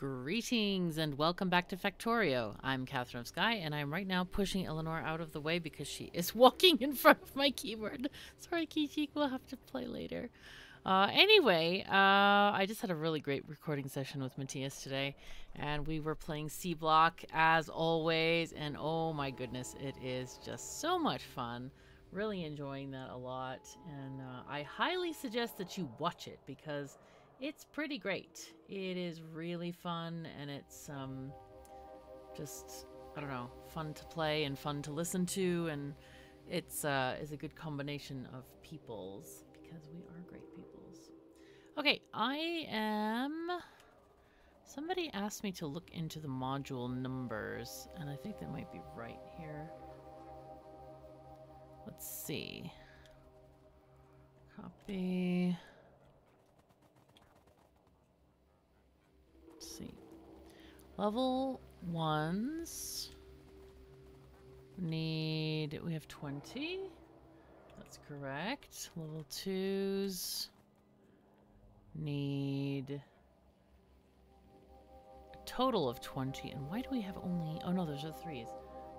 Greetings and welcome back to Factorio. I'm Katherine of Sky, and I'm right now pushing Eleanor out of the way because she is walking in front of my keyboard. Sorry, Keycheek, we'll have to play later. Uh, anyway, uh, I just had a really great recording session with Mathias today, and we were playing Seablock as always, and oh my goodness, it is just so much fun. Really enjoying that a lot, and uh, I highly suggest that you watch it because it's pretty great. It is really fun, and it's um, just I don't know, fun to play and fun to listen to, and it's uh, is a good combination of peoples because we are great peoples. Okay, I am. Somebody asked me to look into the module numbers, and I think that might be right here. Let's see. Copy. Let's see. Level ones need, we have 20. That's correct. Level twos need a total of 20. And why do we have only, oh no, those are threes.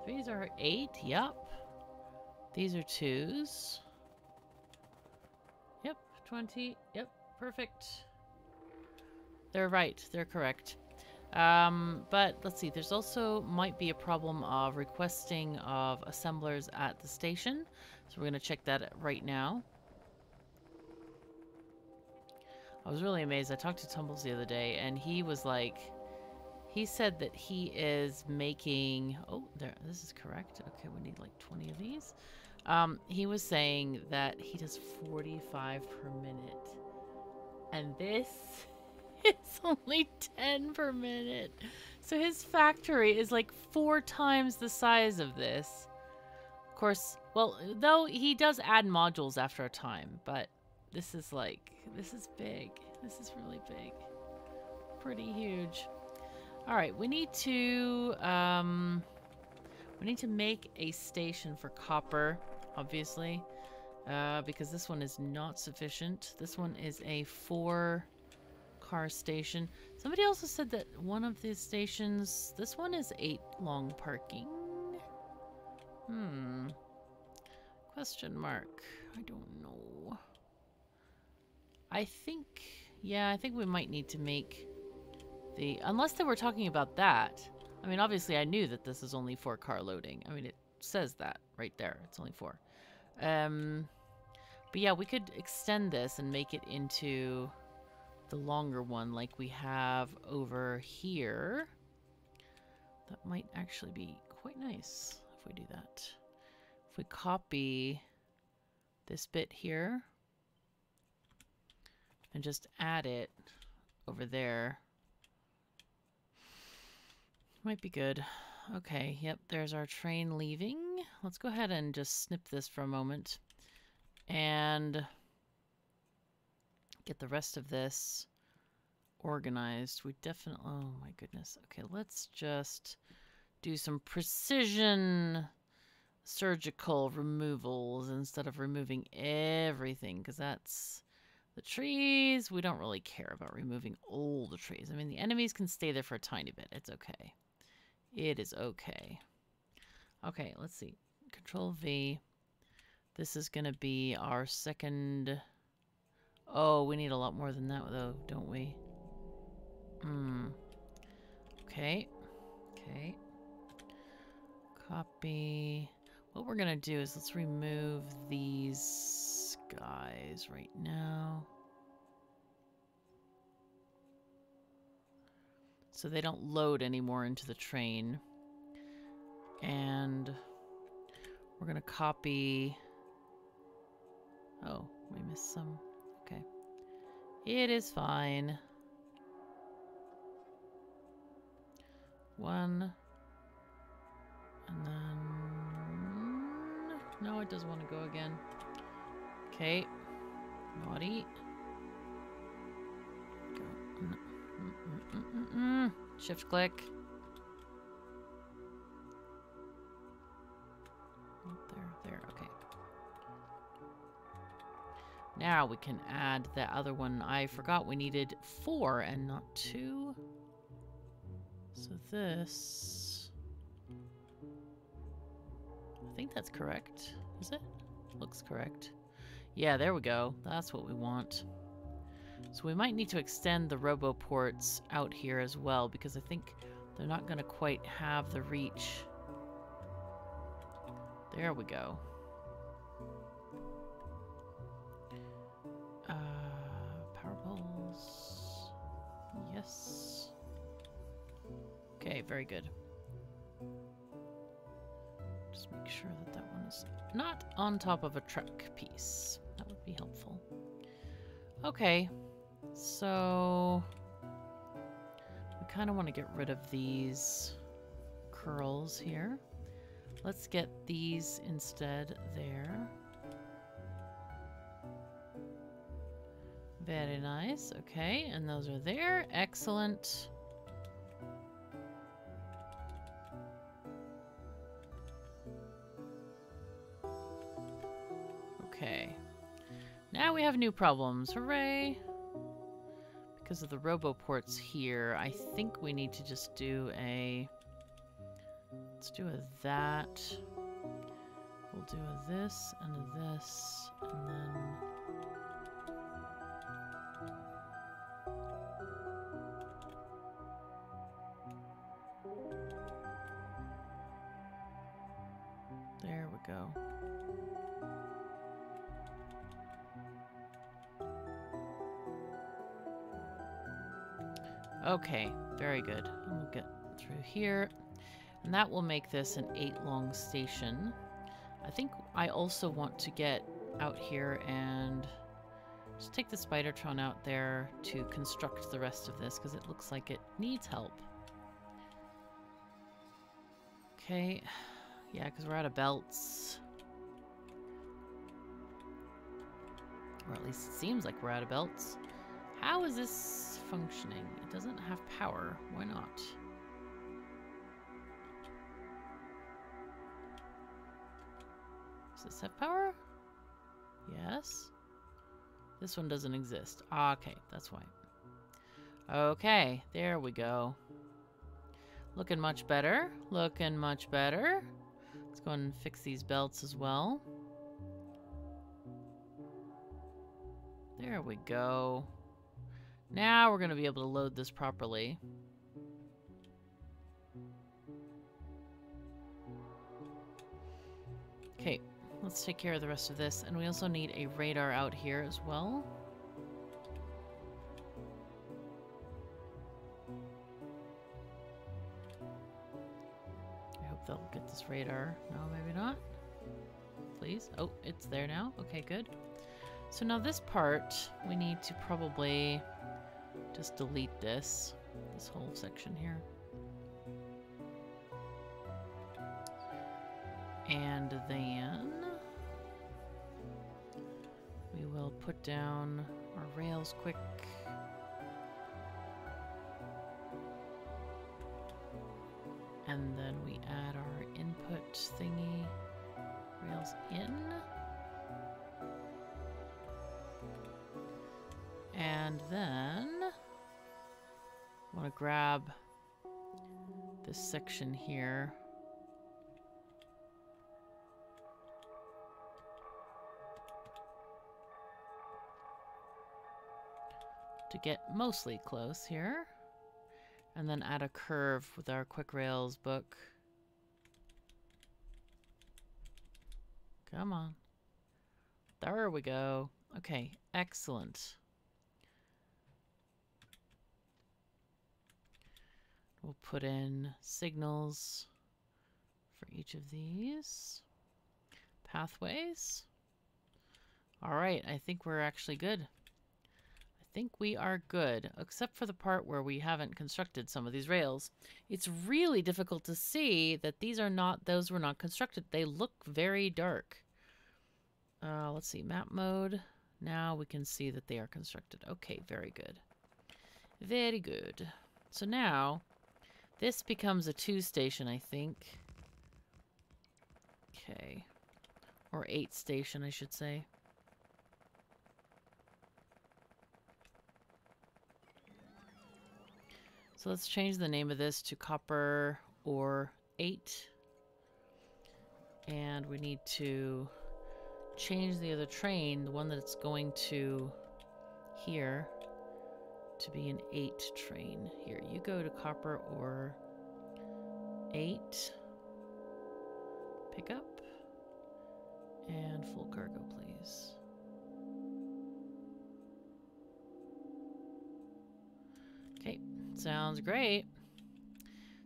Threes are eight, yep. These are twos. Yep, 20, yep, perfect. They're right, they're correct. Um, but let's see, there's also might be a problem of requesting of assemblers at the station. So we're going to check that right now. I was really amazed. I talked to Tumbles the other day, and he was like, he said that he is making, oh, there, this is correct. Okay, we need like 20 of these. Um, he was saying that he does 45 per minute. And this is only 10 per minute. So his factory is like four times the size of this. Of course, well, though he does add modules after a time, but this is like, this is big. This is really big. Pretty huge. All right, we need to, um, we need to make a station for copper, obviously, uh, because this one is not sufficient. This one is a four car station. Somebody also said that one of the stations, this one is eight long parking. Hmm. Question mark. I don't know. I think, yeah, I think we might need to make the, unless they were talking about that. I mean, obviously I knew that this is only four car loading. I mean, it says that right there. It's only four. Um, but yeah, we could extend this and make it into the longer one like we have over here. That might actually be quite nice if we do that. If we copy this bit here and just add it over there. Might be good. Okay, yep, there's our train leaving. Let's go ahead and just snip this for a moment. And get the rest of this organized. We definitely... Oh, my goodness. Okay, let's just do some precision surgical removals instead of removing everything, because that's the trees, we don't really care about removing all the trees. I mean, the enemies can stay there for a tiny bit. It's okay. It is okay. Okay, let's see. Control V. This is going to be our second... Oh, we need a lot more than that, though, don't we? Hmm. Okay. Okay. Copy. What we're going to do is let's remove these guys right now. So they don't load anymore into the train. And we're going to copy... Oh, we missed some. It is fine. One. And then... No, it doesn't want to go again. Okay. Naughty. Shift click. There, there, okay. Now we can add the other one. I forgot we needed four and not two. So this... I think that's correct. Is it? Looks correct. Yeah, there we go. That's what we want. So we might need to extend the roboports out here as well because I think they're not going to quite have the reach. There we go. Very good. Just make sure that that one is not on top of a truck piece. That would be helpful. Okay, so we kind of want to get rid of these curls here. Let's get these instead there. Very nice. Okay, and those are there. Excellent. Have new problems. Hooray! Because of the roboports here, I think we need to just do a... Let's do a that. We'll do a this and a this, and then... Okay, very good. We'll get through here. And that will make this an eight long station. I think I also want to get out here and just take the Spidertron out there to construct the rest of this because it looks like it needs help. Okay, yeah, because we're out of belts. Or at least it seems like we're out of belts. How is this functioning? It doesn't have power. Why not? Does this have power? Yes. This one doesn't exist. Ah, okay, that's why. Okay, there we go. Looking much better. Looking much better. Let's go and fix these belts as well. There we go. Now we're going to be able to load this properly. Okay, let's take care of the rest of this. And we also need a radar out here as well. I hope they'll get this radar. No, maybe not. Please. Oh, it's there now. Okay, good. So now this part, we need to probably just delete this, this whole section here. And then we will put down our rails quick. And then we add our input thingy rails in. And then want to grab this section here. To get mostly close here. And then add a curve with our quick rails book. Come on. There we go. Okay, excellent. We'll put in signals for each of these pathways. All right, I think we're actually good. I think we are good, except for the part where we haven't constructed some of these rails. It's really difficult to see that these are not, those were not constructed. They look very dark. Uh, let's see, map mode. Now we can see that they are constructed. Okay, very good. Very good. So now this becomes a two station, I think. Okay. Or eight station, I should say. So let's change the name of this to copper ore 8. And we need to change the other train, the one that's going to here, to be an 8 train. Here, you go to copper ore 8. Pick up. And full cargo, please. Okay, sounds great.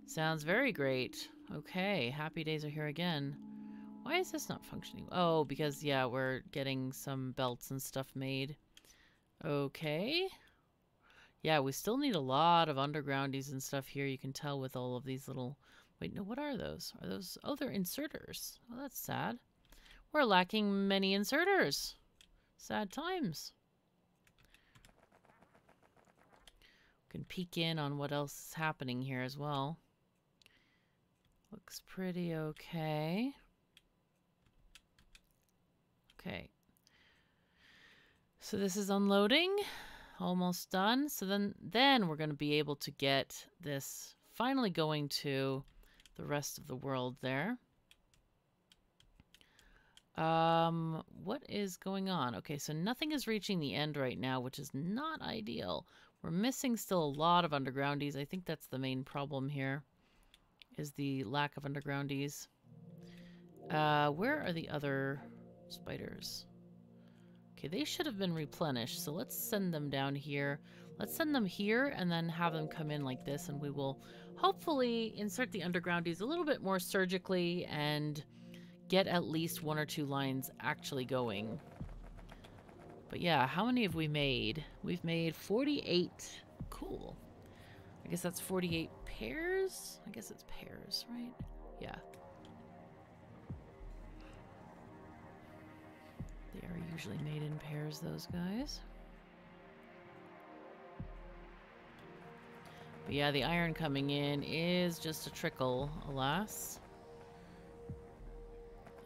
Sounds very great. Okay, happy days are here again. Why is this not functioning? Oh, because, yeah, we're getting some belts and stuff made. Okay. Yeah, we still need a lot of undergroundies and stuff here. You can tell with all of these little... Wait, no, what are those? Are those... Oh, they're inserters. Oh, that's sad. We're lacking many inserters. Sad times. We can peek in on what else is happening here as well. Looks pretty okay. Okay. So this is unloading. Almost done. So then, then we're going to be able to get this finally going to the rest of the world there. Um, what is going on? Okay, so nothing is reaching the end right now, which is not ideal. We're missing still a lot of undergroundies. I think that's the main problem here, is the lack of undergroundies. Uh, where are the other spiders? Okay, they should have been replenished, so let's send them down here. Let's send them here and then have them come in like this, and we will hopefully insert the undergroundies a little bit more surgically and get at least one or two lines actually going. But yeah, how many have we made? We've made 48. Cool. I guess that's 48 pairs? I guess it's pairs, right? Yeah. They are usually made in pairs, those guys. But yeah, the iron coming in is just a trickle, alas.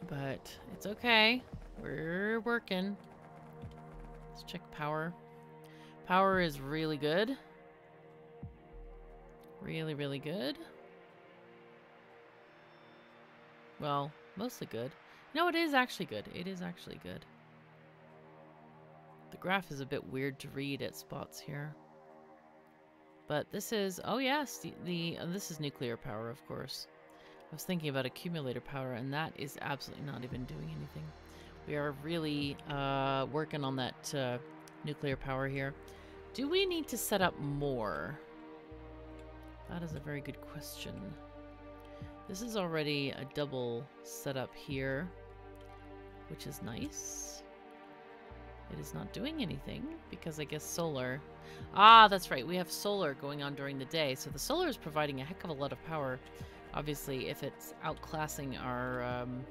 But it's okay. We're working. Let's check power. Power is really good. Really, really good. Well, mostly good. No, it is actually good. It is actually good. The graph is a bit weird to read at spots here. But this is, oh yes, the, the uh, this is nuclear power, of course. I was thinking about accumulator power, and that is absolutely not even doing anything. We are really uh, working on that uh, nuclear power here. Do we need to set up more? That is a very good question. This is already a double setup here, which is nice. It is not doing anything because I guess solar. Ah, that's right. We have solar going on during the day. So the solar is providing a heck of a lot of power Obviously, if it's outclassing our... Um,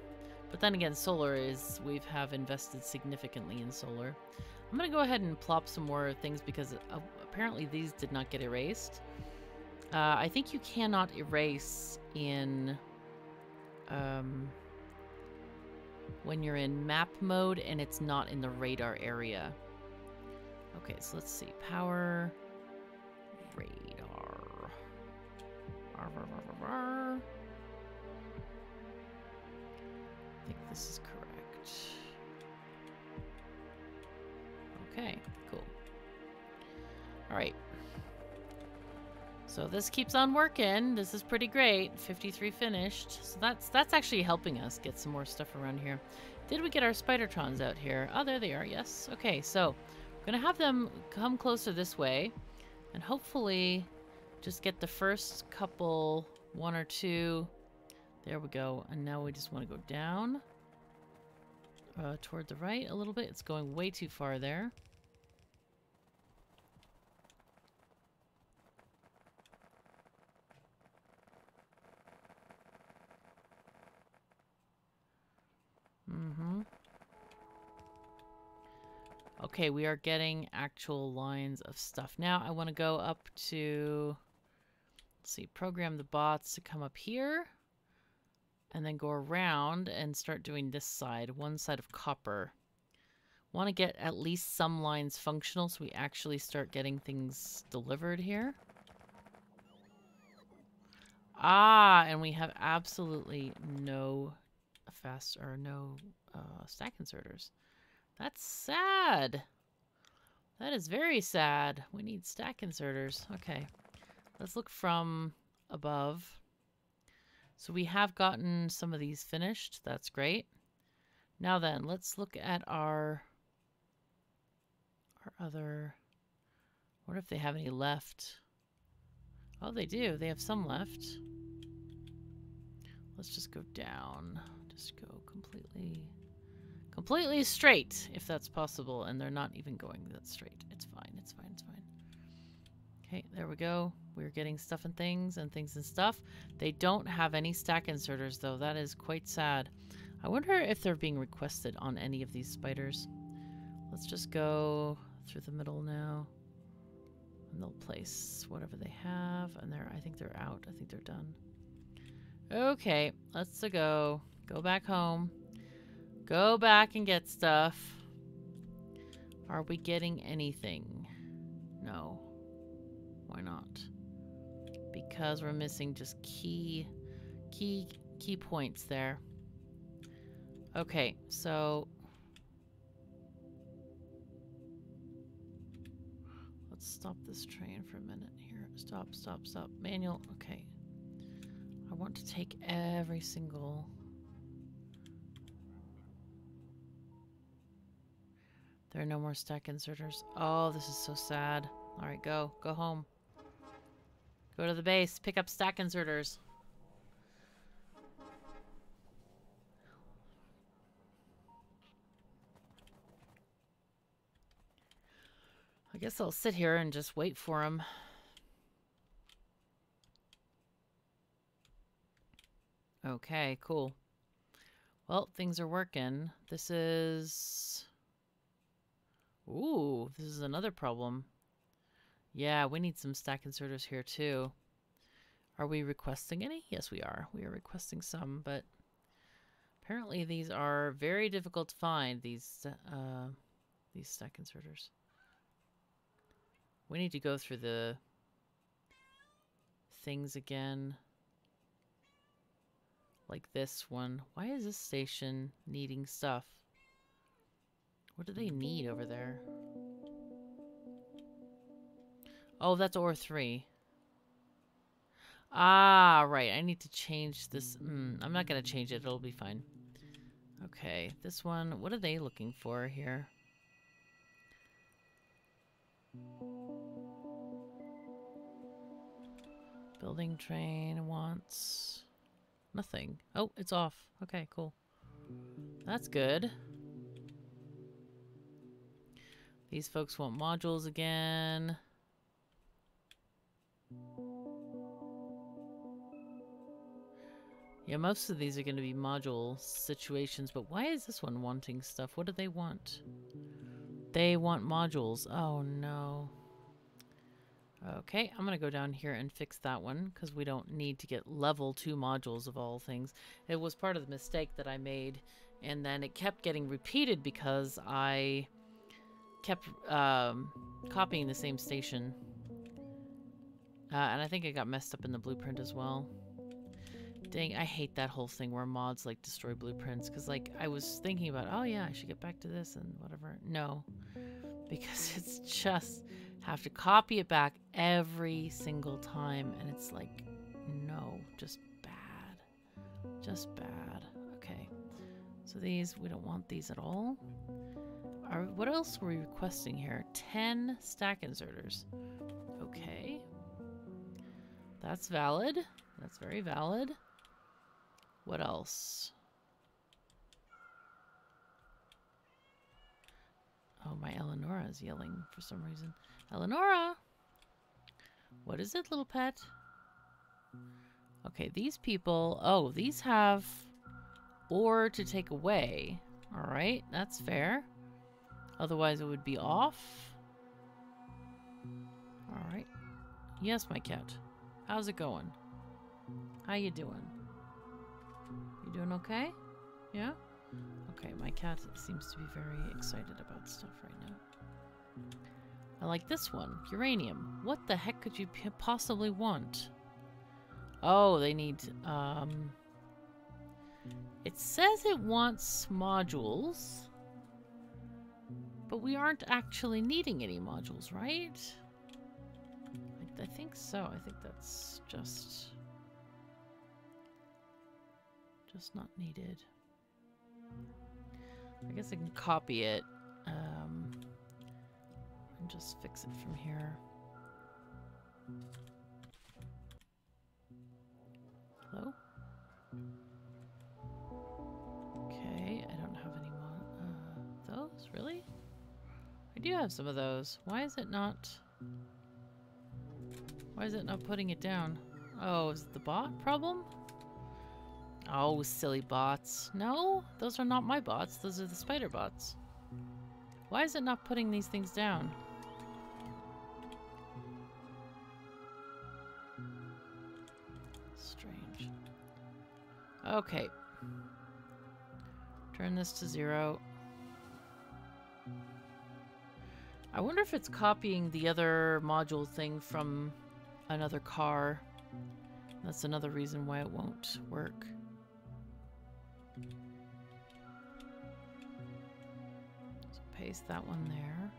but then again, solar is... We have invested significantly in solar. I'm going to go ahead and plop some more things because uh, apparently these did not get erased. Uh, I think you cannot erase in... Um, when you're in map mode and it's not in the radar area. Okay, so let's see. Power... Radar. I think this is correct. Okay, cool. Alright. So this keeps on working. This is pretty great. 53 finished. So that's that's actually helping us get some more stuff around here. Did we get our Spidertrons out here? Oh, there they are. Yes. Okay, so I'm going to have them come closer this way. And hopefully just get the first couple, one or two. There we go. And now we just want to go down uh, toward the right a little bit. It's going way too far there. Mm-hmm. Okay, we are getting actual lines of stuff. Now I want to go up to Let's see, program the bots to come up here and then go around and start doing this side, one side of copper. Want to get at least some lines functional so we actually start getting things delivered here. Ah, and we have absolutely no fast or no uh, stack inserters. That's sad. That is very sad. We need stack inserters. Okay. Let's look from above. So we have gotten some of these finished. That's great. Now then, let's look at our our other... What if they have any left? Oh, they do. They have some left. Let's just go down. Just go completely completely straight, if that's possible. And they're not even going that straight. It's fine, it's fine, it's fine. Okay, there we go. We're getting stuff and things and things and stuff. They don't have any stack inserters, though. That is quite sad. I wonder if they're being requested on any of these spiders. Let's just go through the middle now. And they'll place whatever they have. And they're, I think they're out. I think they're done. Okay, let's go. Go back home. Go back and get stuff. Are we getting anything? No. Why not? Because we're missing just key, key, key points there. Okay, so... Let's stop this train for a minute here. Stop, stop, stop. Manual, okay. I want to take every single There are no more stack inserters. Oh, this is so sad. Alright, go. Go home. Go to the base. Pick up stack inserters. I guess I'll sit here and just wait for him. Okay, cool. Well, things are working. This is... Ooh, this is another problem. Yeah, we need some stack inserters here too. Are we requesting any? Yes, we are. We are requesting some, but apparently these are very difficult to find, these, uh, these stack inserters. We need to go through the things again. Like this one. Why is this station needing stuff? What do they need over there? Oh, that's ore 3. Ah, right. I need to change this. Mm, I'm not going to change it. It'll be fine. Okay, this one. What are they looking for here? Building train wants nothing. Oh, it's off. Okay, cool. That's good. These folks want modules again. Yeah, most of these are going to be module situations, but why is this one wanting stuff? What do they want? They want modules. Oh, no. Okay, I'm going to go down here and fix that one because we don't need to get level 2 modules of all things. It was part of the mistake that I made, and then it kept getting repeated because I kept um, copying the same station. Uh, and I think it got messed up in the blueprint as well. Dang, I hate that whole thing where mods like destroy blueprints because like I was thinking about, oh yeah, I should get back to this and whatever. No, because it's just have to copy it back every single time and it's like, no, just bad, just bad. Okay, so these, we don't want these at all. Are, what else were we requesting here? 10 stack inserters. Okay. That's valid. That's very valid. What else? Oh, my Eleonora is yelling for some reason. Eleonora! What is it, little pet? Okay, these people... Oh, these have ore to take away. Alright, that's fair. Otherwise it would be off. Alright. Yes, my cat. How's it going? How you doing? You doing okay? Yeah? Okay, my cat seems to be very excited about stuff right now. I like this one. Uranium. What the heck could you possibly want? Oh, they need, um... It says it wants modules. But we aren't actually needing any modules, right? I, I think so. I think that's just... Just not needed. I guess I can copy it. Um, and just fix it from here. I do have some of those. Why is it not... Why is it not putting it down? Oh, is it the bot problem? Oh, silly bots. No, those are not my bots. Those are the spider bots. Why is it not putting these things down? Strange. Okay. Turn this to zero. I wonder if it's copying the other module thing from another car. That's another reason why it won't work. So paste that one there.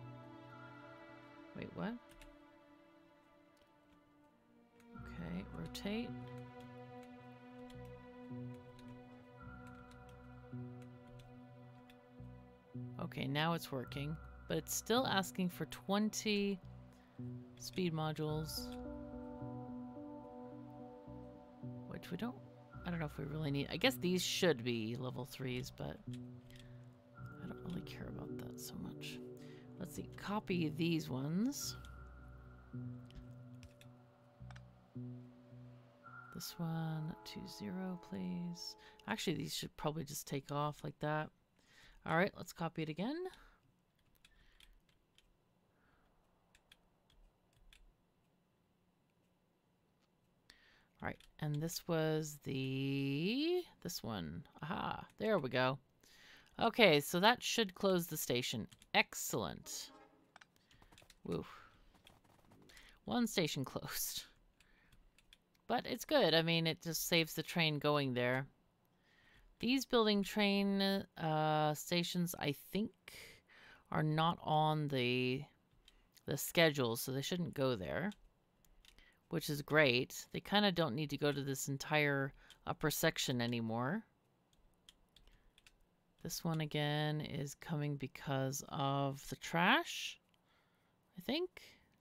Wait, what? Okay, rotate. Okay, now it's working, but it's still asking for 20 speed modules. Which we don't, I don't know if we really need. I guess these should be level 3s, but I don't really care about that so much. Let's see, copy these ones. This one to zero, please. Actually, these should probably just take off like that. All right, let's copy it again. All right, and this was the, this one. Aha, there we go. Okay, so that should close the station. Excellent. Woo. One station closed. But it's good. I mean, it just saves the train going there. These building train uh, stations, I think, are not on the the schedule, so they shouldn't go there, which is great. They kind of don't need to go to this entire upper section anymore. This one again is coming because of the trash, I think.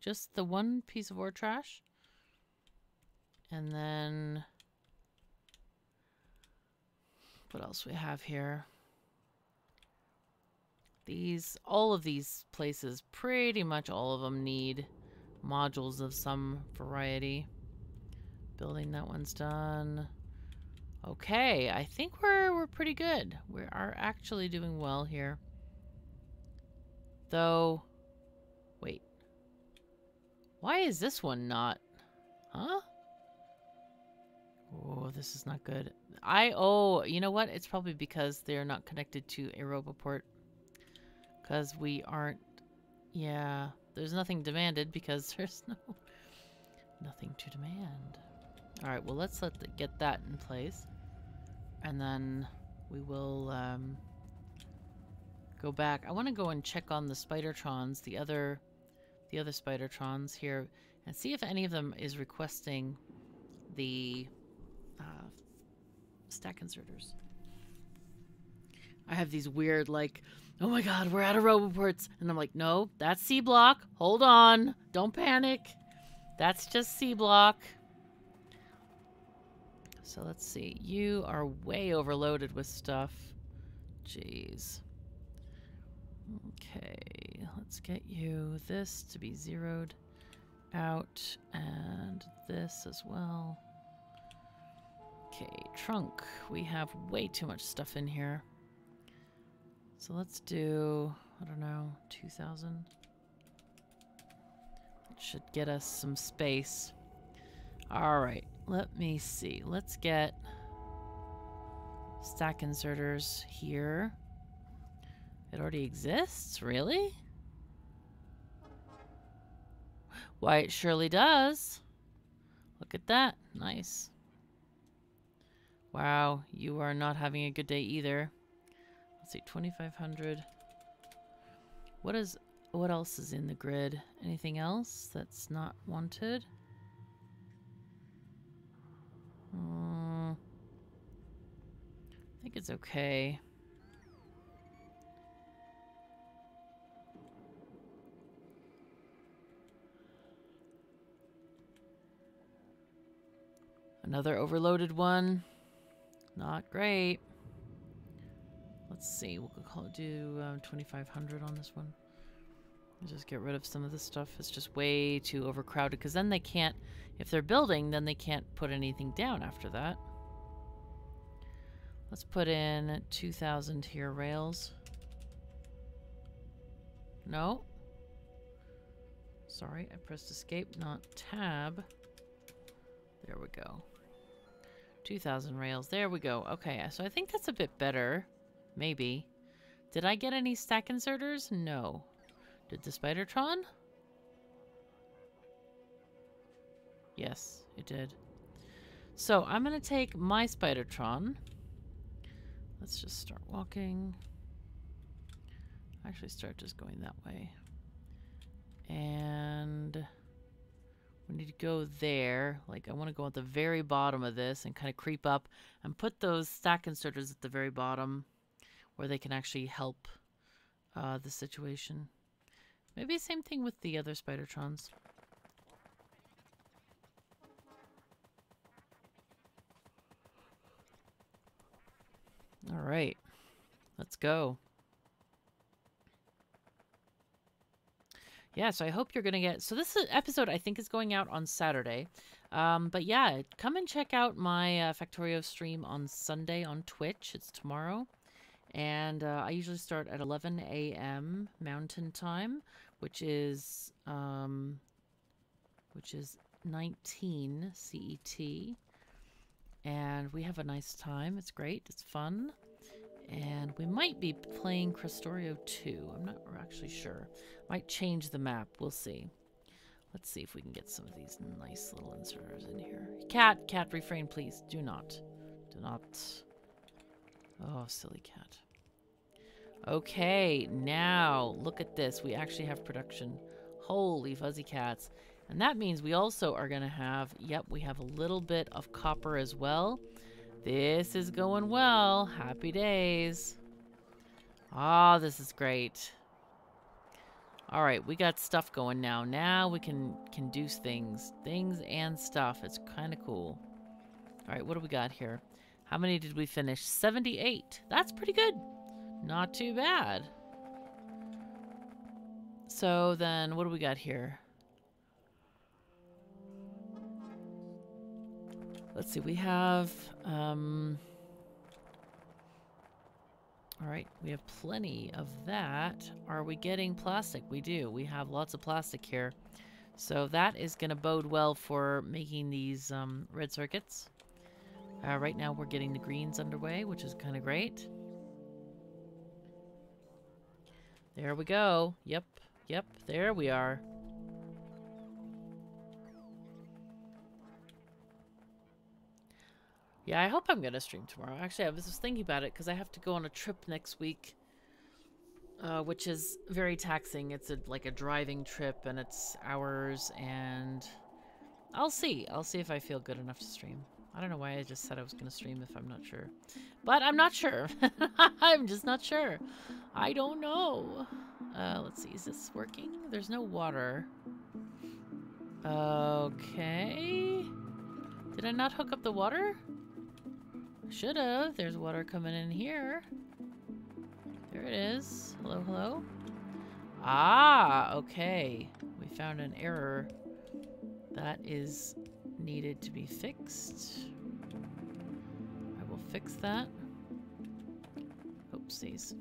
Just the one piece of ore trash. And then what else we have here? These, all of these places, pretty much all of them need modules of some variety. Building, that one's done. Okay, I think we're, we're pretty good. We are actually doing well here. Though, wait. Why is this one not? Huh? Oh, this is not good. I, oh, you know what? It's probably because they're not connected to a Roboport. Because we aren't, yeah, there's nothing demanded because there's no, nothing to demand. All right, well, let's let the, get that in place. And then we will um, go back. I want to go and check on the Spidertrons, the other, the other Spidertrons here, and see if any of them is requesting the uh, stack inserters. I have these weird, like, oh my god, we're out of Roboports. And I'm like, no, that's Seablock. Hold on. Don't panic. That's just Seablock. So let's see. You are way overloaded with stuff. Jeez. Okay, let's get you this to be zeroed out and this as well. Okay, trunk. We have way too much stuff in here. So let's do, I don't know, 2,000. Should get us some space. All right, let me see. Let's get stack inserters here. It already exists? Really? Why, it surely does. Look at that. Nice. Wow, you are not having a good day either. Let's see, 2,500. What is, what else is in the grid? Anything else that's not wanted? Uh, I think it's okay. Another overloaded one. Not great. Let's see. We'll call it do um, 2,500 on this one. Just get rid of some of this stuff. It's just way too overcrowded because then they can't, if they're building, then they can't put anything down after that. Let's put in 2,000 here rails. No. Sorry, I pressed escape, not tab. There we go. 2,000 rails. There we go. Okay, so I think that's a bit better. Maybe. Did I get any stack inserters? No. Did the Spidertron? Yes, it did. So I'm going to take my Spidertron. Let's just start walking. Actually start just going that way. And we need to go there. Like I want to go at the very bottom of this and kind of creep up and put those stack inserters at the very bottom where they can actually help uh, the situation. Maybe same thing with the other Spidertrons. All right, let's go. Yeah, so I hope you're going to get... So this episode, I think, is going out on Saturday. Um, but yeah, come and check out my uh, Factorio stream on Sunday on Twitch. It's tomorrow. And uh, I usually start at 11 a.m. Mountain Time, which is... Um, which is 19 CET. And we have a nice time. It's great. It's fun. And we might be playing Krastorio 2. I'm not actually sure. Might change the map. We'll see. Let's see if we can get some of these nice little inserters in here. Cat, cat, refrain, please. Do not. Do not. Oh, silly cat. Okay, now look at this. We actually have production. Holy fuzzy cats. And that means we also are going to have, yep, we have a little bit of copper as well. This is going well. Happy days. Ah, oh, this is great. All right, we got stuff going now. Now we can can do things. Things and stuff. It's kind of cool. All right, what do we got here? How many did we finish? 78. That's pretty good. Not too bad. So then, what do we got here? Let's see, we have... Um, all right, we have plenty of that. Are we getting plastic? We do. We have lots of plastic here. So that is going to bode well for making these um, red circuits. Uh, right now we're getting the greens underway, which is kind of great. There we go. Yep, yep, there we are. Yeah, I hope I'm going to stream tomorrow. Actually, I was just thinking about it because I have to go on a trip next week, uh, which is very taxing. It's a, like a driving trip and it's hours and I'll see. I'll see if I feel good enough to stream. I don't know why I just said I was going to stream if I'm not sure. But I'm not sure. I'm just not sure. I don't know. Uh, let's see. Is this working? There's no water. Okay. Did I not hook up the water? Should have. There's water coming in here. There it is. Hello, hello. Ah, okay. We found an error that is needed to be fixed. I will fix that. Oopsies.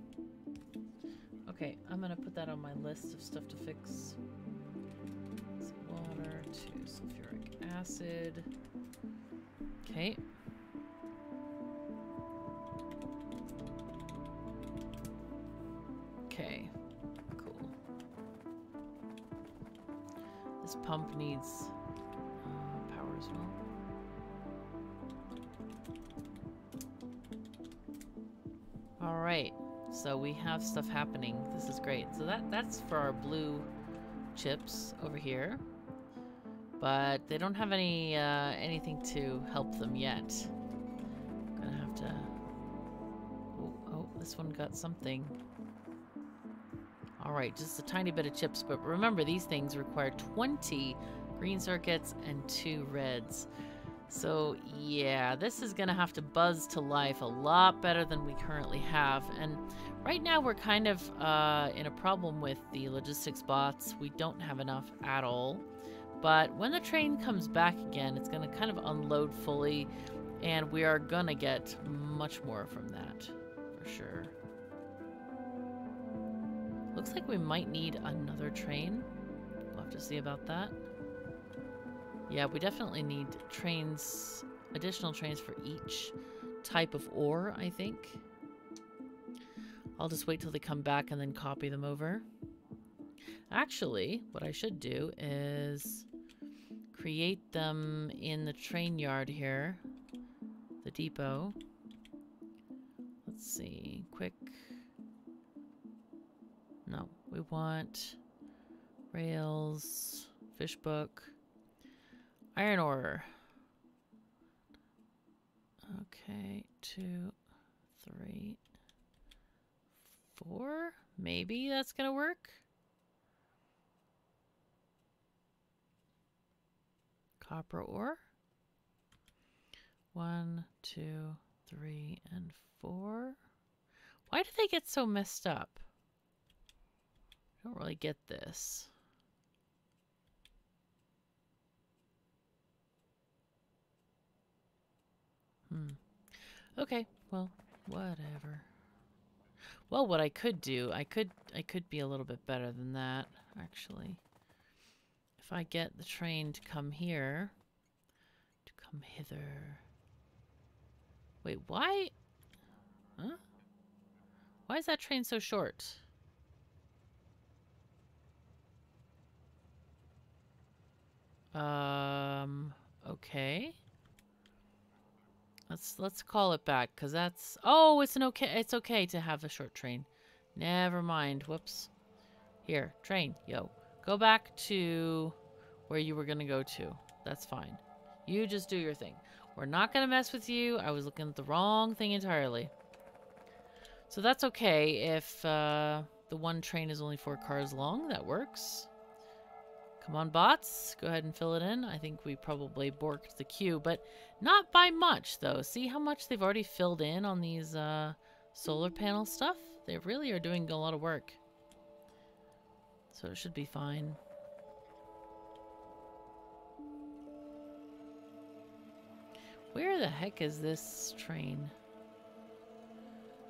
Okay, I'm gonna put that on my list of stuff to fix. water to sulfuric acid. Okay. Okay. Cool. This pump needs All right. So we have stuff happening. This is great. So that that's for our blue chips over here. But they don't have any uh, anything to help them yet. Gonna have to. Oh, oh, this one got something. All right, just a tiny bit of chips. But remember, these things require 20 green circuits and two reds. So yeah, this is gonna have to buzz to life a lot better than we currently have. And right now we're kind of uh, in a problem with the logistics bots. We don't have enough at all. But when the train comes back again, it's gonna kind of unload fully and we are gonna get much more from that, for sure. Looks like we might need another train. We'll have to see about that. Yeah, we definitely need trains, additional trains for each type of ore, I think. I'll just wait till they come back and then copy them over. Actually, what I should do is create them in the train yard here, the depot. Let's see, quick. No, we want rails, fish book. Iron ore. Okay, two, three, four. Maybe that's gonna work. Copper ore. One, two, three, and four. Why do they get so messed up? I don't really get this. Hmm. Okay, well, whatever. Well, what I could do, I could I could be a little bit better than that, actually. If I get the train to come here, to come hither. Wait, why? Huh? Why is that train so short? Um, okay. Let's let's call it back because that's oh it's an okay it's okay to have a short train. Never mind. Whoops. Here, train, yo. Go back to where you were gonna go to. That's fine. You just do your thing. We're not gonna mess with you. I was looking at the wrong thing entirely. So that's okay if uh, the one train is only four cars long. That works. Come on, bots. Go ahead and fill it in. I think we probably borked the queue, but not by much, though. See how much they've already filled in on these uh, solar panel stuff? They really are doing a lot of work. So it should be fine. Where the heck is this train?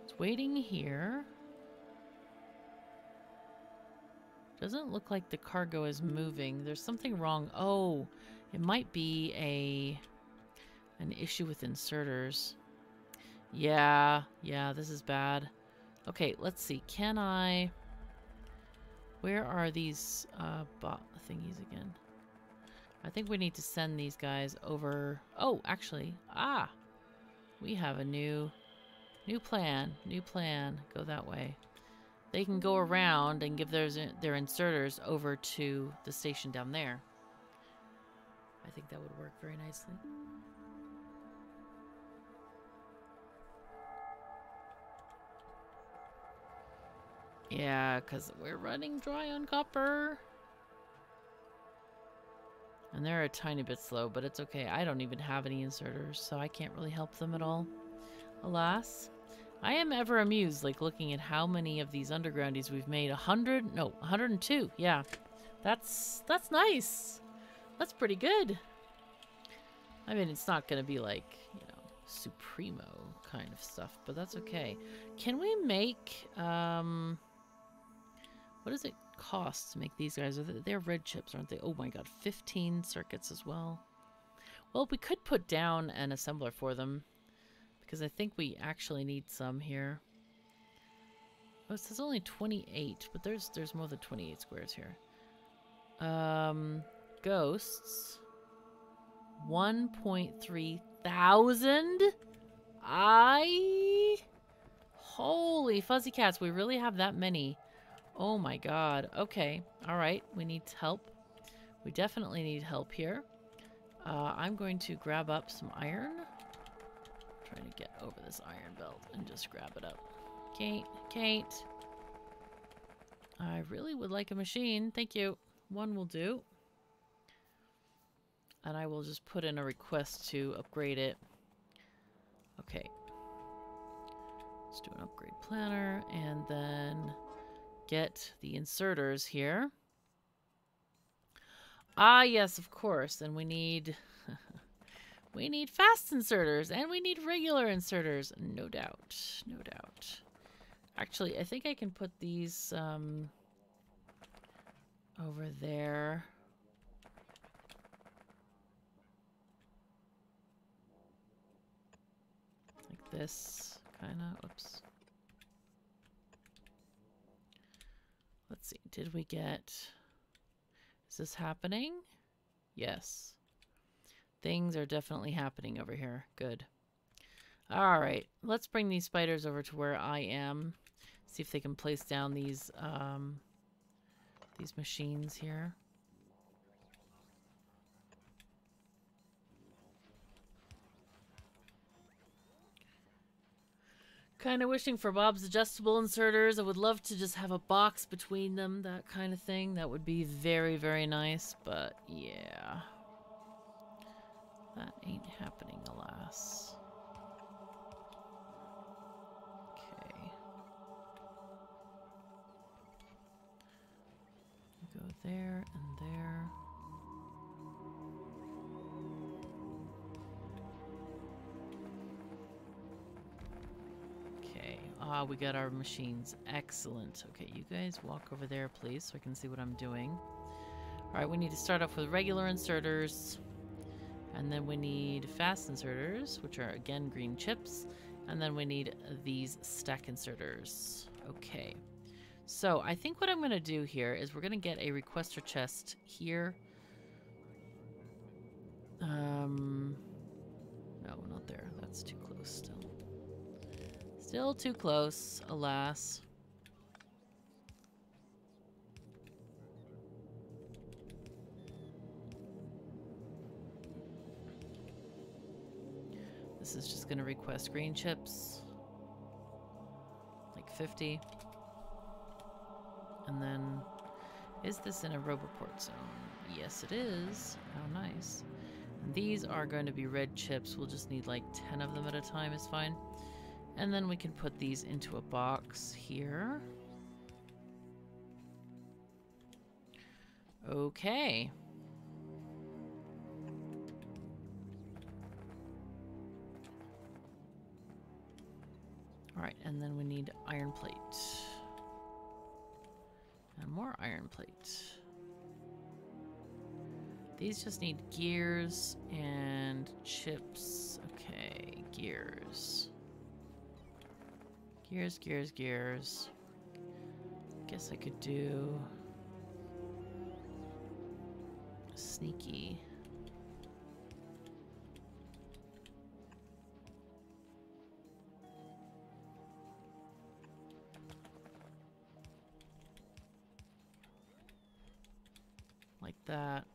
It's waiting here. Doesn't look like the cargo is moving. There's something wrong. Oh, it might be a an issue with inserters. Yeah, yeah, this is bad. Okay, let's see. Can I... Where are these uh, bot thingies again? I think we need to send these guys over... Oh, actually, ah! We have a new, new plan. New plan. Go that way they can go around and give their, their inserters over to the station down there. I think that would work very nicely. Yeah, because we're running dry on copper. And they're a tiny bit slow, but it's okay. I don't even have any inserters, so I can't really help them at all. Alas. I am ever amused, like, looking at how many of these undergroundies we've made. A hundred? No, 102. Yeah. That's, that's nice. That's pretty good. I mean, it's not going to be like, you know, Supremo kind of stuff, but that's okay. Can we make, um, what does it cost to make these guys? They're red chips, aren't they? Oh my god, 15 circuits as well. Well, we could put down an assembler for them. Because I think we actually need some here. Oh, it says only 28, but there's there's more than 28 squares here. Um, ghosts. 1.3 thousand? I... Holy fuzzy cats, we really have that many. Oh my god. Okay. All right. We need help. We definitely need help here. Uh, I'm going to grab up some iron. Trying to get over this iron belt and just grab it up. Kate, Kate. I really would like a machine. Thank you. One will do. And I will just put in a request to upgrade it. Okay. Let's do an upgrade planner and then get the inserters here. Ah, yes, of course. And we need... we need fast inserters and we need regular inserters. No doubt. No doubt. Actually, I think I can put these um, over there. Like this, kind of. Oops. Let's see. Did we get... Is this happening? Yes. Things are definitely happening over here. Good. All right. Let's bring these spiders over to where I am. See if they can place down these um, these machines here. Kind of wishing for Bob's adjustable inserters. I would love to just have a box between them, that kind of thing. That would be very, very nice, but yeah. That ain't happening, alas. Okay. Go there and there. Okay. Ah, we got our machines. Excellent. Okay, you guys walk over there, please, so I can see what I'm doing. Alright, we need to start off with regular inserters. And then we need fast inserters, which are, again, green chips. And then we need these stack inserters. Okay. So I think what I'm going to do here is we're going to get a requester chest here. Um, no, not there. That's too close still. Still too close, alas. Is just going to request green chips. Like 50. And then, is this in a Roboport zone? Yes, it is. How nice. And these are going to be red chips. We'll just need like 10 of them at a time is fine. And then we can put these into a box here. Okay. Alright, and then we need iron plate. And more iron plate. These just need gears and chips. Okay, gears. Gears, gears, gears. Guess I could do... Sneaky. That.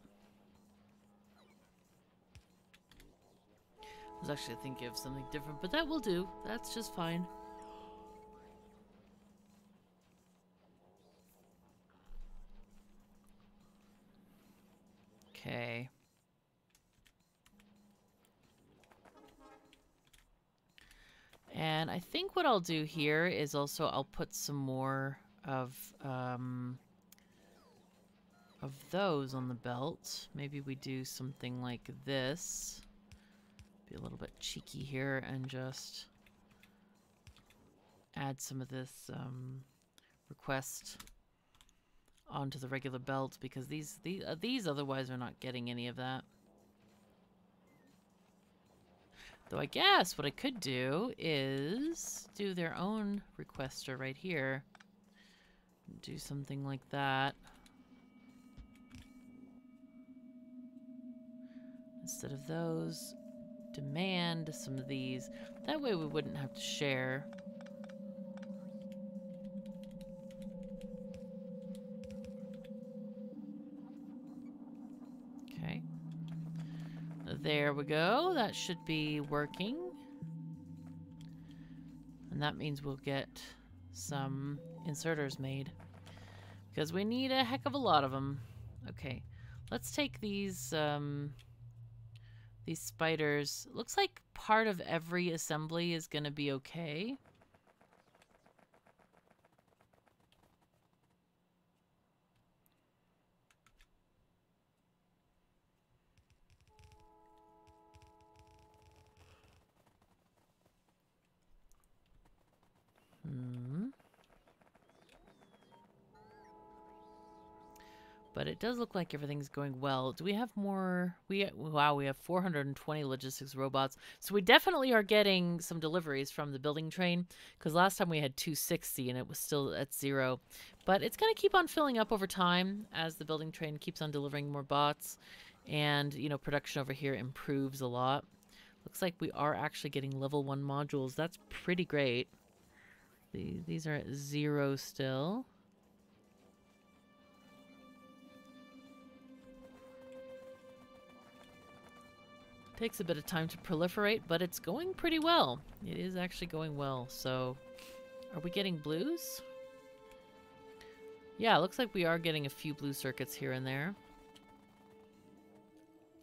I was actually thinking of something different, but that will do. That's just fine. Okay. And I think what I'll do here is also I'll put some more of um, of those on the belt. Maybe we do something like this. Be a little bit cheeky here and just add some of this um, request onto the regular belt because these these uh, these otherwise are not getting any of that. Though I guess what I could do is do their own requester right here. Do something like that. instead of those. Demand some of these. That way we wouldn't have to share. Okay. There we go. That should be working. And that means we'll get some inserters made. Because we need a heck of a lot of them. Okay, let's take these, um, these spiders. Looks like part of every assembly is going to be okay. But it does look like everything's going well. Do we have more? We Wow, we have 420 logistics robots. So we definitely are getting some deliveries from the building train. Because last time we had 260 and it was still at zero. But it's going to keep on filling up over time as the building train keeps on delivering more bots. And, you know, production over here improves a lot. Looks like we are actually getting level 1 modules. That's pretty great. These are at zero still. Takes a bit of time to proliferate, but it's going pretty well. It is actually going well, so... Are we getting blues? Yeah, looks like we are getting a few blue circuits here and there.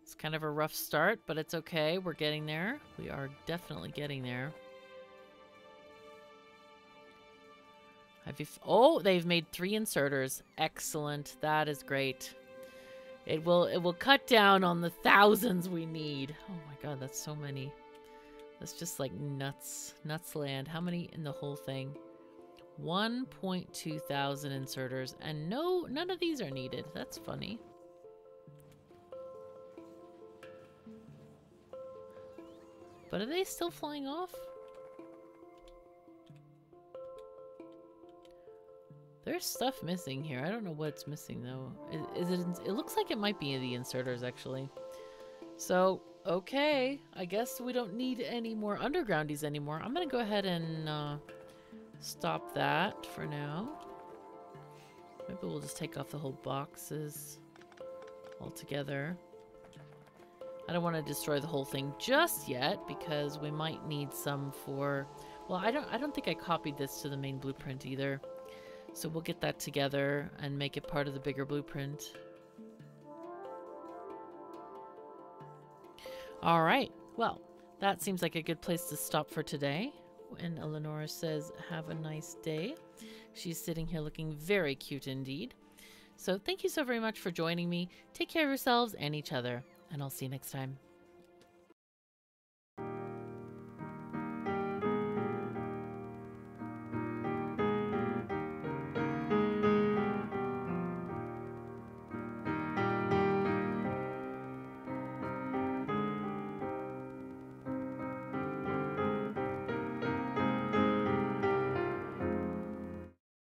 It's kind of a rough start, but it's okay. We're getting there. We are definitely getting there. Have you oh, they've made three inserters. Excellent. That is great. It will it will cut down on the thousands we need. Oh my god, that's so many. That's just like nuts. Nuts land. How many in the whole thing? 1.2 thousand inserters. And no, none of these are needed. That's funny. But are they still flying off? There's stuff missing here. I don't know what's missing though. Is, it? It looks like it might be the inserters actually. So okay, I guess we don't need any more undergroundies anymore. I'm gonna go ahead and uh, stop that for now. Maybe we'll just take off the whole boxes altogether. I don't want to destroy the whole thing just yet because we might need some for. Well, I don't. I don't think I copied this to the main blueprint either. So we'll get that together and make it part of the bigger blueprint. All right. Well, that seems like a good place to stop for today. And Eleonora says, have a nice day. She's sitting here looking very cute indeed. So thank you so very much for joining me. Take care of yourselves and each other, and I'll see you next time.